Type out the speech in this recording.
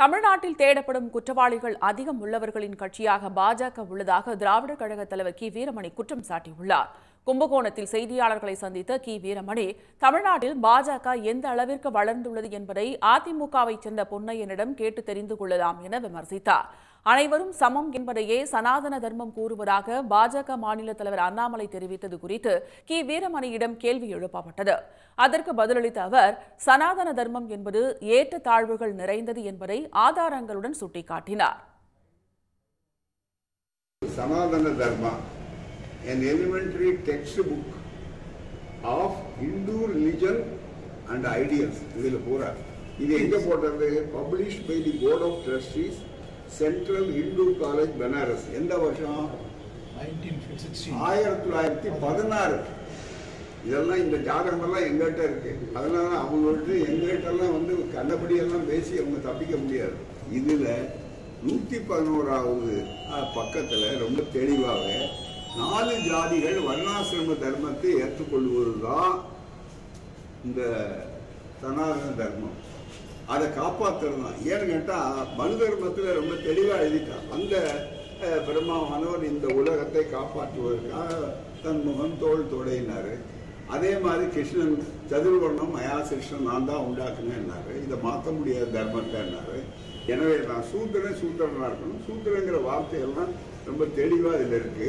தமிழ்நாட்டில் தேடப்படும் குற்றவாளிகள் அதிகம் உள்ளவர்களின் கட்சியாக பாஜக உள்ளதாக திராவிடர் கழக தலைவர் கி வீரமணி குற்றம் சாட்டியுள்ளார். கும்பகோணத்தில் செய்தியாளர்களை சந்தித்த கி. வீரமணி தமிழ்நாட்டில் பாஜக எந்த அளவிற்கு வளர்ந்துள்ளது என்பதை அதிமுகவைச் சேர்ந்த பொன்னையனிடம் கேட்டு தெரிந்து கொள்ளலாம் என விமர்சித்தார். அனைவரும் சமம் என்பதையே சனாதன தர்மம் கூறுவதாக பாஜக மாநில தலைவர் அண்ணாமலை தெரிவித்தது குறித்து கி. வீரமணியிடம் கேள்வி எழுப்பப்பட்டது. அதற்கு பதிலளித்த அவர் சனாதன தர்மம் என்பது ஏற்ற தாழ்வுகள் நிறைந்தது என்பதை ஆதாரங்களுடன் சுட்டிக்காட்டினார். சனாதன தர்மம் an elementary textbook of Hindu religion and ideals. இதில் பூரா இது எங்க போட்டது? Published by the board of trustees central Hindu college Banaras எந்த வருஷம்? 1916. ஆயிரத்தி தொள்ளாயிரத்தி பதினாறு. இதெல்லாம் இந்த ஜாதகமெல்லாம் எங்கள்கிட்ட இருக்கு. அதனால அவங்கள்ட்ட எங்கள்கிட்டலாம் வந்து கண்டபடியெல்லாம் பேசி அவங்க தப்பிக்க முடியாது. இதுல நூத்தி பதினோராவது பக்கத்துல ரொம்ப தெளிவாக நாலு ஜாதிகள் வர்ணாசிரம தர்மத்தை ஏற்றுக்கொள்வதுதான் இந்த சனாதன தர்மம். அதை காப்பாத்துறது தான் ஏன்னு கேட்டால் மனு தர்மத்தில் ரொம்ப தெளிவாக எழுதிட்டான் அந்த பிரம்மாவானவர் இந்த உலகத்தை காப்பாற்றுவதற்காக தன் முகம் தோல் தொடையினார். அதே மாதிரி கிருஷ்ணன் சதுர்வர்ணம் மயாசிருஷ்ணன் நான் தான் உண்டாக்குனேன்னாரு இதை மாற்ற முடியாத தர்மத்தைன்னாரு எனவே நான் சூத்திரன் சூத்திரனாக இருக்கணும். சூத்திரங்கிற வார்த்தையெல்லாம் ரொம்ப தெளிவாக இதில் இருக்கு.